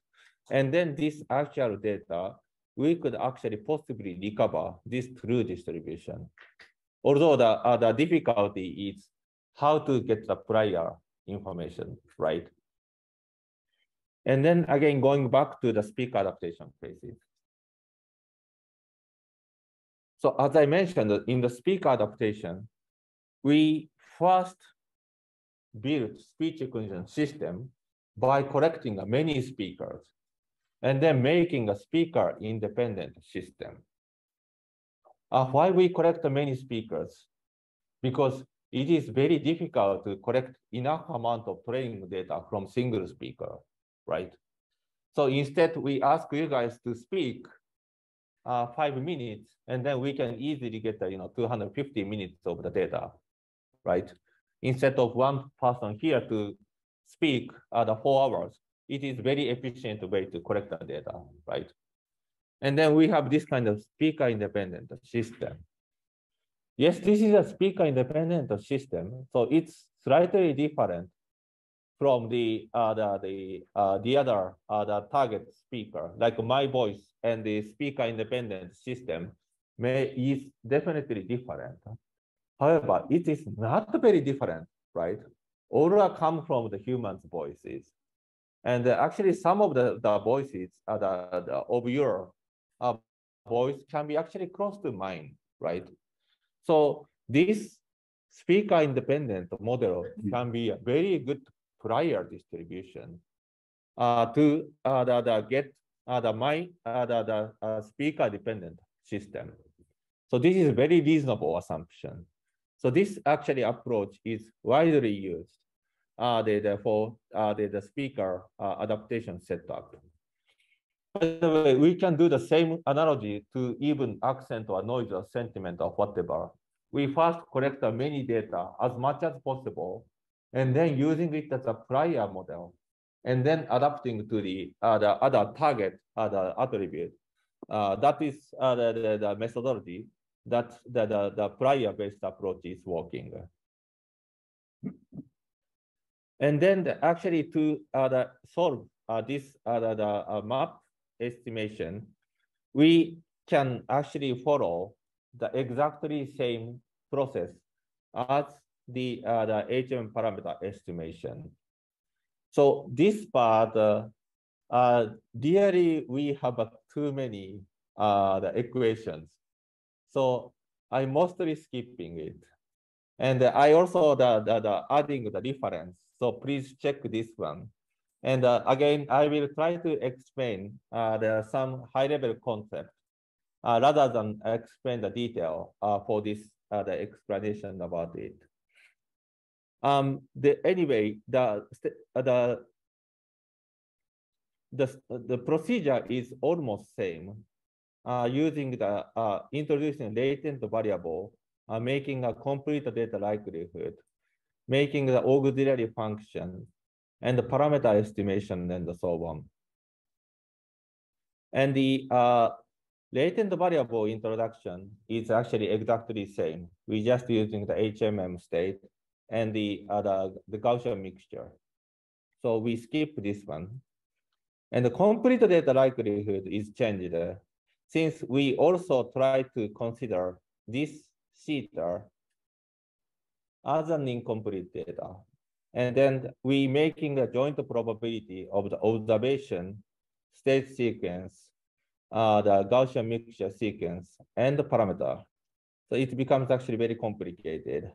and then this actual data, we could actually possibly recover this true distribution. Although the, uh, the difficulty is how to get the prior information, right? And then again, going back to the speak adaptation cases. So as I mentioned, in the speak adaptation, we first built speech recognition system by collecting many speakers and then making a speaker independent system. Uh, why we collect many speakers? Because it is very difficult to collect enough amount of training data from single speaker, right? So instead, we ask you guys to speak uh, five minutes, and then we can easily get the, you know 250 minutes of the data, right? Instead of one person here to speak uh, the four hours, it is very efficient way to collect the data, right? And then we have this kind of speaker independent system. Yes, this is a speaker independent system. So it's slightly different from the uh, the the, uh, the other uh, the target speaker, like my voice and the speaker independent system may is definitely different. However, it is not very different, right? All come from the human's voices. And uh, actually, some of the, the voices uh, the, the, of your uh, voice can be actually close to mine, right? So this speaker independent model mm-hmm. can be a very good prior distribution uh, to uh, the, the get uh, the my uh, the, the uh, speaker dependent system. So this is a very reasonable assumption. So this actually approach is widely used uh, the, the, for uh, the, the speaker uh, adaptation setup. By the way, we can do the same analogy to even accent or noise or sentiment or whatever. We first collect the many data as much as possible, and then using it as a prior model, and then adapting to the, uh, the other target, other attribute. Uh, that is uh, the, the, the, methodology that the, the, the prior-based approach is working. And then the, actually to uh, the solve uh, this uh, the, the uh, map estimation, we can actually follow the exactly same process as the uh, the HM parameter estimation. So this part, uh, uh, really we have too many the equations. So I'm mostly skipping it. And I also the, the, the adding the reference. So please check this one. And uh, again, I will try to explain uh, are some high level concept uh, rather than explain the detail uh, for this uh, the explanation about it. Um, the anyway, the uh, the the the procedure is almost same, using the introducing latent variable, making a complete data likelihood, making the auxiliary function, and the parameter estimation, and so on. And the uh, latent variable introduction is actually exactly the same. We just using the HMM state and the, uh, the, the Gaussian mixture. So we skip this one. And the complete data likelihood is changed since we also try to consider this theta as an incomplete data. And then we making a joint probability of the observation, state sequence, uh, the Gaussian mixture sequence, and the parameter. So it becomes actually very complicated.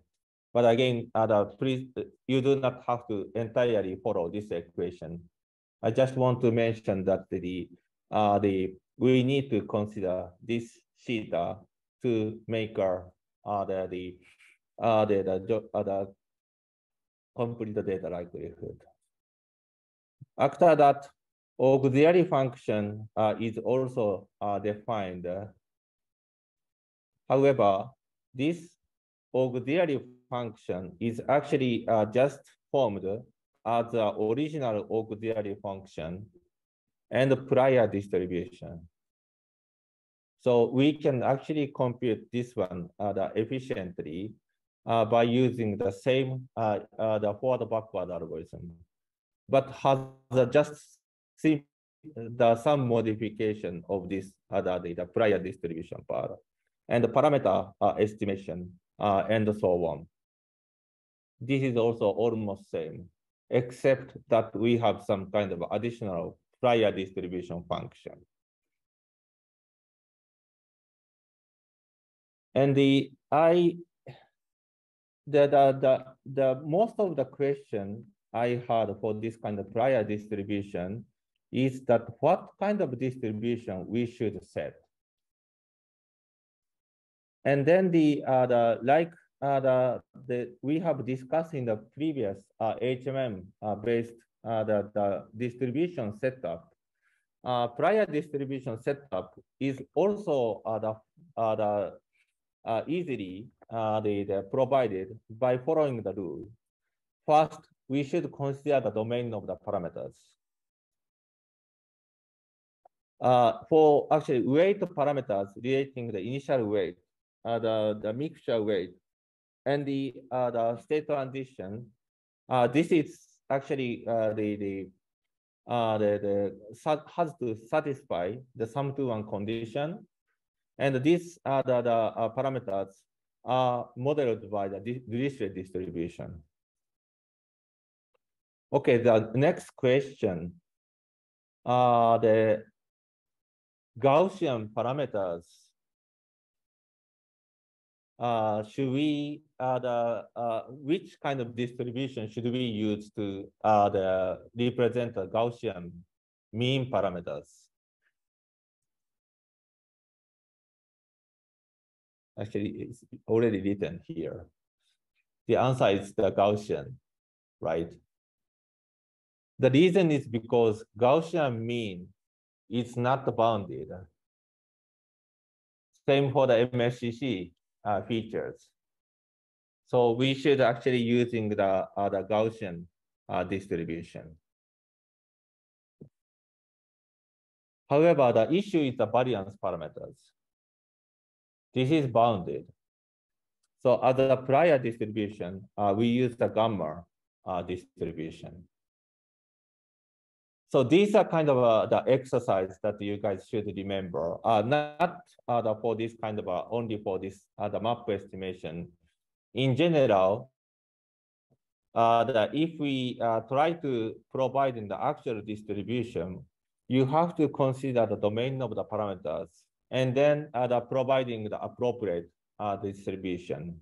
But again, uh, please, you do not have to entirely follow this equation. I just want to mention that the, uh, the we need to consider this theta to make our, uh, the, the, uh, the, uh, the complete data likelihood. After that, auxiliary function uh, is also uh, defined. However, this auxiliary function is actually uh, just formed as the original auxiliary function and prior distribution. So we can actually compute this one uh, efficiently uh, by using the same uh, uh, the forward backward algorithm, but has just the some modification of this other data prior distribution part and the parameter uh, estimation uh, and so on. This is also almost same, except that we have some kind of additional prior distribution function. And the I the the the, the most of the question I had for this kind of prior distribution is that what kind of distribution we should set. And then the uh, the like uh, the the we have discussed in the previous uh, HMM based uh, the the distribution setup. Uh, prior distribution setup is also the the uh, easily uh, the, the provided by following the rule. First, we should consider the domain of the parameters. Uh, for actually weight parameters relating the initial weight, uh, the, the mixture weight, and the, uh, the state transition, uh, this is actually uh, the, the, uh, the, the has to satisfy the sum to one condition and these are the, the uh, parameters are modeled by the Dirichlet distribution. Okay, the next question. Uh, the Gaussian parameters. Uh, should we, uh, the, uh, which kind of distribution should we use to uh, the represent the Gaussian mean parameters? Actually, it's already written here. The answer is the Gaussian, right? The reason is because Gaussian mean is not bounded. Same for the MFCC uh, features. So we should actually using the, uh, the Gaussian uh, distribution. However, the issue is the variance parameters. This is bounded. So as a prior distribution, uh, we use the gamma uh, distribution. So these are kind of uh, the exercise that you guys should remember, uh, not uh, for this kind of uh, only for this the map estimation. In general, that if we try to provide in the actual distribution, you have to consider the domain of the parameters and then uh, the providing the appropriate uh, distribution.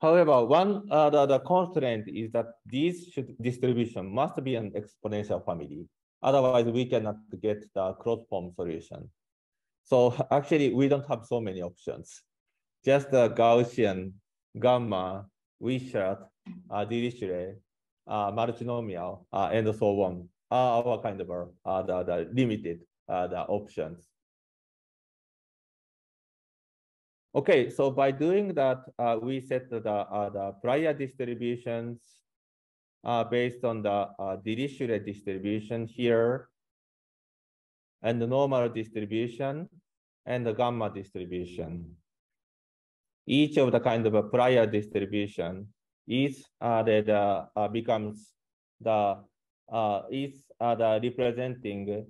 However, one uh, the, the constraint is that should, distribution must be an exponential family. Otherwise, we cannot get the closed form solution. So [laughs] actually, we don't have so many options. Just the Gaussian, gamma, Wishart, uh, Dirichlet, uh, multinomial, uh, and so on are our kind of uh, the, the limited uh, the options. Okay, so by doing that, uh, we set the, uh, the prior distributions uh, based on the uh, Dirichlet distribution here, and the normal distribution, and the gamma distribution. Each of the kind of a prior distribution is uh, that uh, becomes the uh, is uh, the representing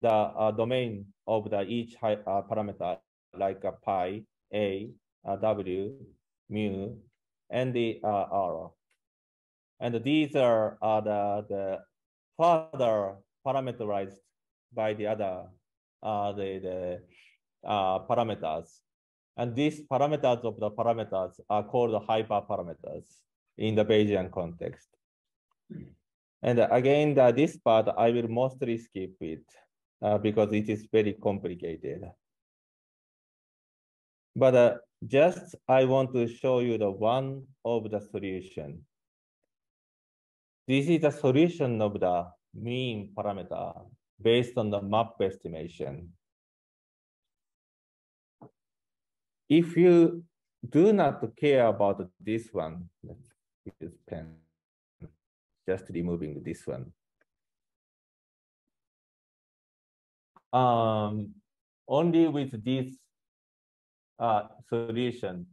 the uh, domain of the each uh, parameter like a pi a, uh, W, mu, and the uh, R. And these are uh, the, the further parameterized by the other uh, the, the uh, parameters. And these parameters of the parameters are called hyperparameters in the Bayesian context. And again, the, this part I will mostly skip it uh, because it is very complicated. But uh, just I want to show you the one of the solution. This is the solution of the mean parameter based on the map estimation. If you do not care about this one, let's use pen, just removing this one. Um, only with this uh, solution.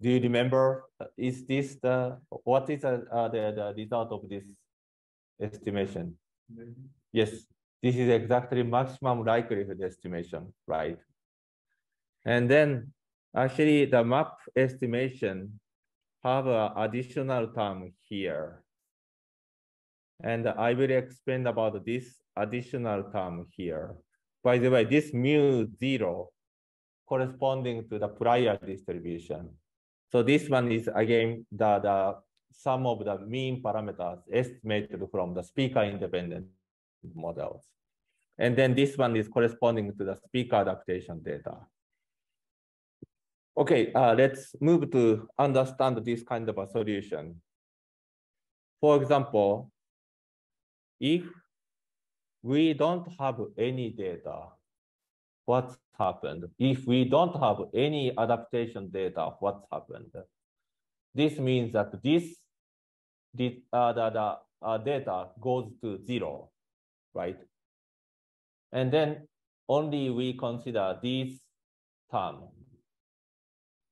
Do you remember? Uh, is this the what is uh, uh, the the result of this estimation? Mm -hmm. Yes, this is exactly maximum likelihood estimation, right? And then actually the map estimation have an additional term here. And I will explain about this additional term here. By the way, this mu zero corresponding to the prior distribution. So this one is again the, the sum of the mean parameters estimated from the speaker independent models. And then this one is corresponding to the speaker adaptation data. Okay, uh, let's move to understand this kind of a solution. For example, if we don't have any data what's happened. If we don't have any adaptation data, what's happened? This means that this, the, uh, the, the uh, data goes to zero, right? And then only we consider this term.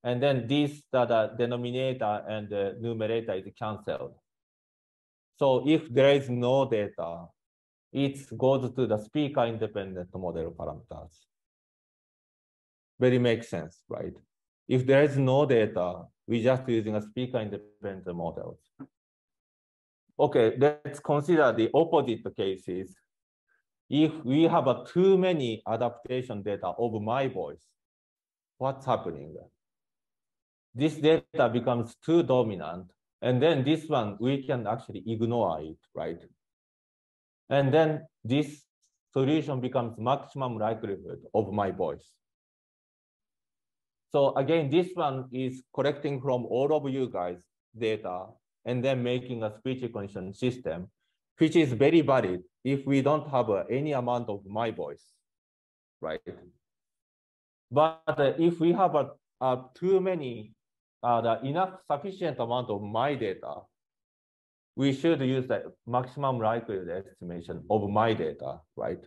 And then this, the, the denominator and the numerator is canceled. So if there is no data, it goes to the speaker independent model parameters very makes sense, right? If there is no data, we just using a speaker independent models. Okay, let's consider the opposite cases. If we have a too many adaptation data of my voice, what's happening? This data becomes too dominant, and then this one, we can actually ignore it, right? And then this solution becomes maximum likelihood of my voice. So again, this one is collecting from all of you guys data and then making a speech recognition system, which is very valid if we don't have uh, any amount of my voice, right? But uh, if we have a, uh, too many, uh, the enough sufficient amount of my data, we should use the maximum likelihood estimation of my data, right?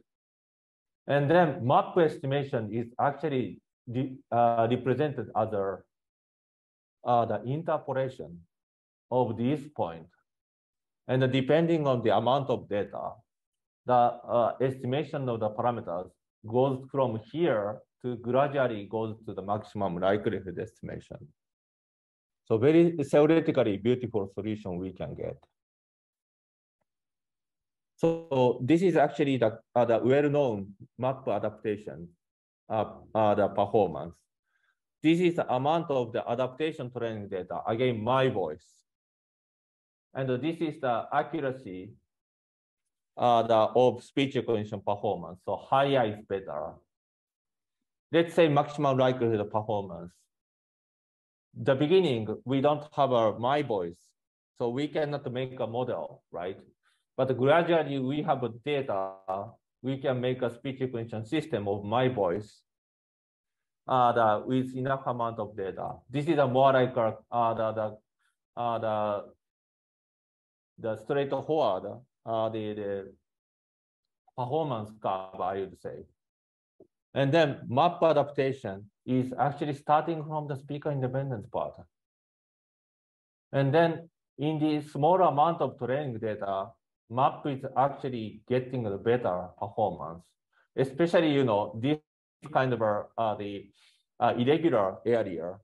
And then map estimation is actually uh, represented as uh, the interpolation of this point. And depending on the amount of data, the uh, estimation of the parameters goes from here to gradually goes to the maximum likelihood estimation. So very theoretically beautiful solution we can get. So this is actually the, uh, the well-known map adaptation, the performance. This is the amount of the adaptation training data, again, my voice. And this is the accuracy uh, the, of speech recognition performance. So higher is better. Let's say maximum likelihood performance. The beginning, we don't have a my voice, so we cannot make a model, right? But gradually we have data, we can make a speech recognition system of my voice uh, the, with enough amount of data. This is a more like a, uh, the, the, uh, the, the straightforward, uh, the, the performance curve, I would say. And then map adaptation is actually starting from the speaker independence part. And then in the small amount of training data, map is actually getting a better performance, especially, you know, this kind of uh, the uh, irregular area.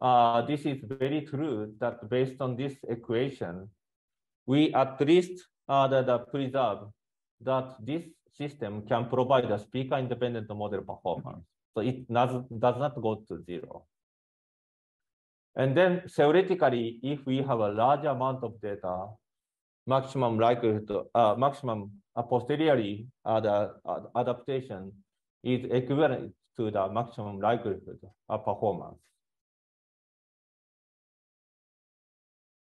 Uh, this is very true that based on this equation, we at least uh, the, the preserve that this system can provide a speaker independent model performance. So it does, does not go to zero. And then theoretically, if we have a large amount of data, maximum likelihood, uh, maximum uh, posteriori uh, the uh, adaptation is equivalent to the maximum likelihood of performance.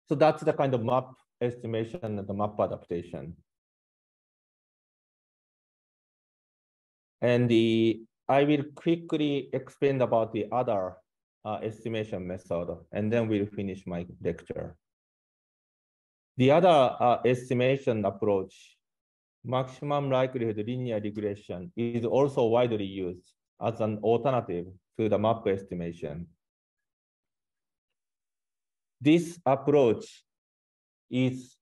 So that's the kind of map estimation and the map adaptation. And the, I will quickly explain about the other uh, estimation method, and then we'll finish my lecture. The other uh, estimation approach, maximum likelihood linear regression, is also widely used as an alternative to the map estimation. This approach is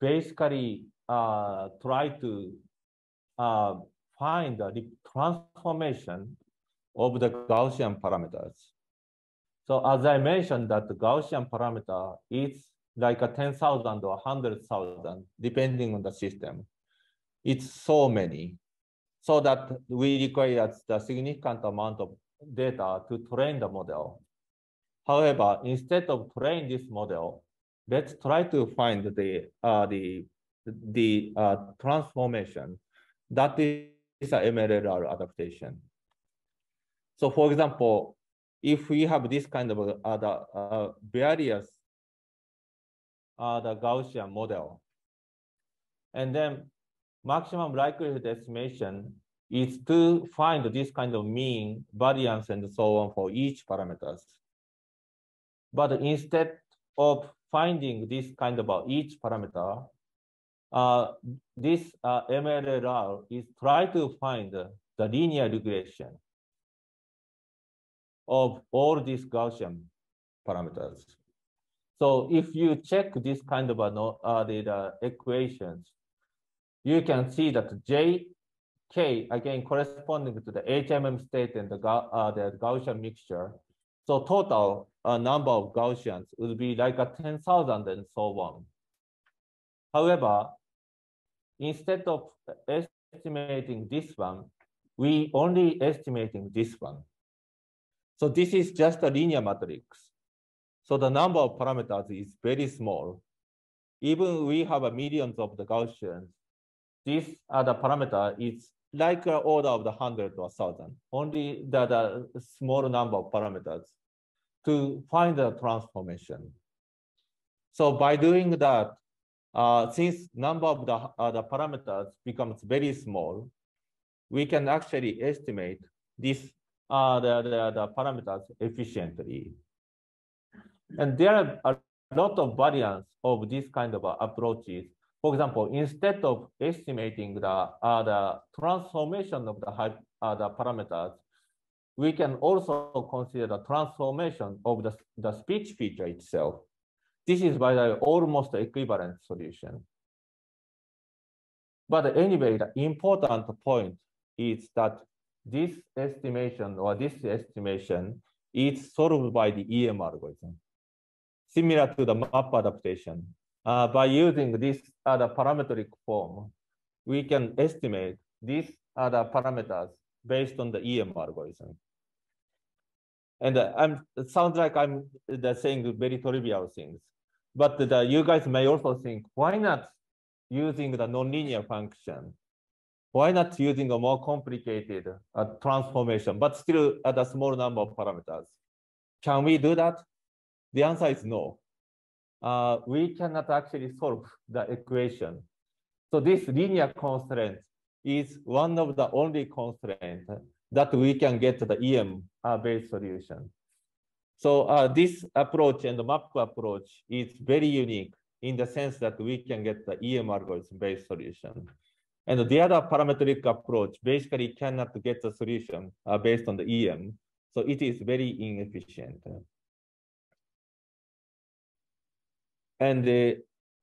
basically uh, try to uh, find the transformation of the Gaussian parameters. So as I mentioned that the Gaussian parameter is like a 10,000 or 100,000, depending on the system. It's so many, so that we require the significant amount of data to train the model. However, instead of train this model, let's try to find the uh, the the uh, transformation that is an MLLR adaptation. So for example, if we have this kind of the, uh, various uh, the Gaussian model, and then maximum likelihood estimation is to find this kind of mean variance and so on for each parameters. But instead of finding this kind of each parameter, uh, this uh, MLLR is try to find the linear regression of all these Gaussian parameters. So if you check this kind of uh, uh, the, the equations, you can see that J, K, again, corresponding to the HMM state and the, uh, the Gaussian mixture. So total uh, number of Gaussians would be like a 10,000 and so on. However, instead of estimating this one, we only estimating this one. So this is just a linear matrix. So the number of parameters is very small. Even we have a millions of the Gaussians, this other parameter is like an order of the hundred or thousand, only the, the small number of parameters to find the transformation. So by doing that, uh, since number of the, uh, the parameters becomes very small, we can actually estimate this uh, the, the, the parameters efficiently. And there are a lot of variants of this kind of approaches. For example, instead of estimating the, uh, the transformation of the, uh, the parameters, we can also consider the transformation of the, the speech feature itself. This is by the almost equivalent solution. But anyway, the important point is that this estimation or this estimation is solved by the EM algorithm. Similar to the map adaptation. Uh, by using this other parametric form, we can estimate these other parameters based on the EM algorithm. And uh, I'm, it sounds like I'm uh, saying very trivial things, but the, you guys may also think, why not using the nonlinear function? Why not using a more complicated uh, transformation, but still at a small number of parameters? Can we do that? The answer is no. Uh, we cannot actually solve the equation. So this linear constraint is one of the only constraints that we can get the EM uh, based solution. So uh, this approach and the map approach is very unique in the sense that we can get the EM algorithm based solution. And the other parametric approach basically cannot get the solution uh, based on the EM. So it is very inefficient. And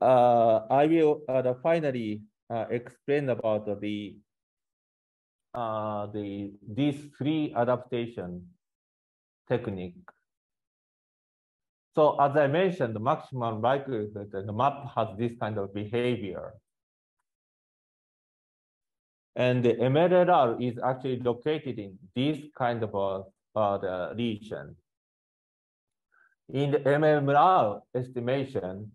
uh, I will uh, finally uh, explain about the the these three adaptation technique. So as I mentioned, the maximum likelihood the map has this kind of behavior. And the MLRR is actually located in this kind of uh, the region. In the MLRR estimation,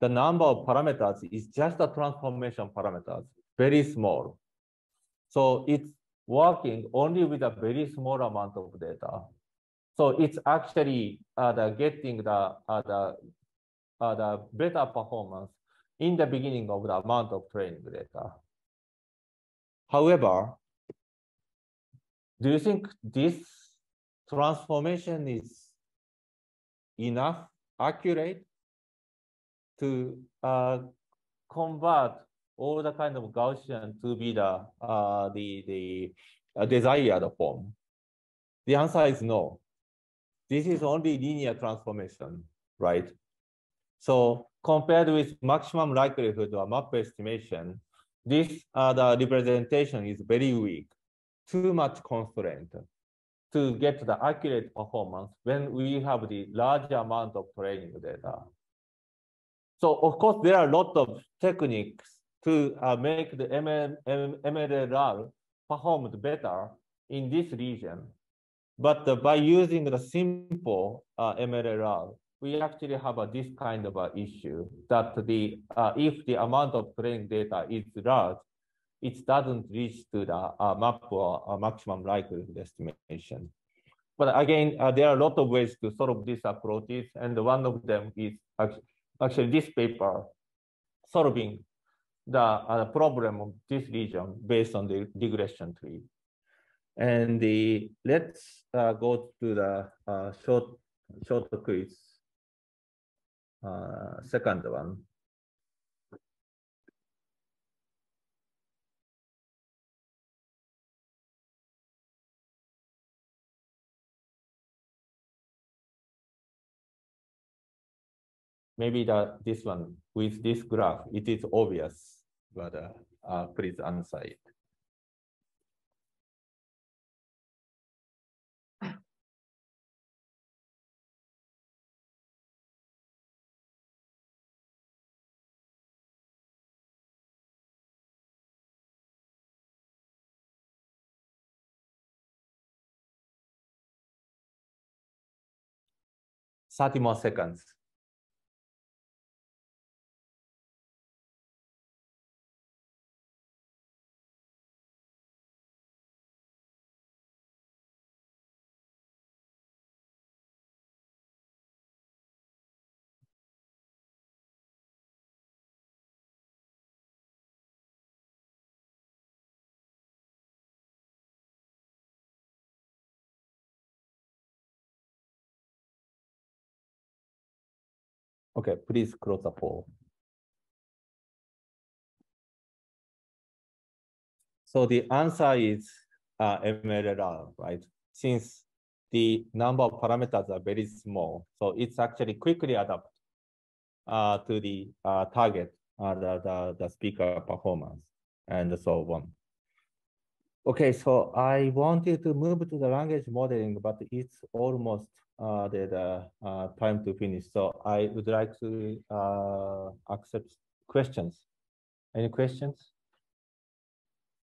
the number of parameters is just a transformation parameters, very small. So it's working only with a very small amount of data. So it's actually uh, the getting the, uh, the, uh, the better performance in the beginning of the amount of training data. However, do you think this transformation is enough accurate to uh, convert all the kind of Gaussian to be the uh, the the uh, desired form? The answer is no. This is only linear transformation, right? So compared with maximum likelihood or map estimation, this uh, the representation is very weak, too much constraint to get the accurate performance when we have the large amount of training data. So of course, there are a lot of techniques to uh, make the ML, performed better in this region. But uh, by using the simple uh, we actually have a, this kind of a issue that the uh, if the amount of training data is large, it doesn't reach to the uh, map or uh, maximum likelihood estimation. But again, uh, there are a lot of ways to solve these approaches, and one of them is actually this paper solving the uh, problem of this region based on the regression tree. And the let's uh, go to the uh, short short quiz. Uh, second one. Maybe the this one with this graph, it is obvious, but uh, uh, please answer it. Thirty more seconds. Okay, please close the poll. So the answer is uh, right? Since the number of parameters are very small, so it's actually quickly adapt uh, to the uh, target, uh, the, the, the speaker performance, and so on. Okay, so I wanted to move to the language modeling, but it's almost uh, the, the uh, time to finish. So I would like to uh, accept questions. Any questions?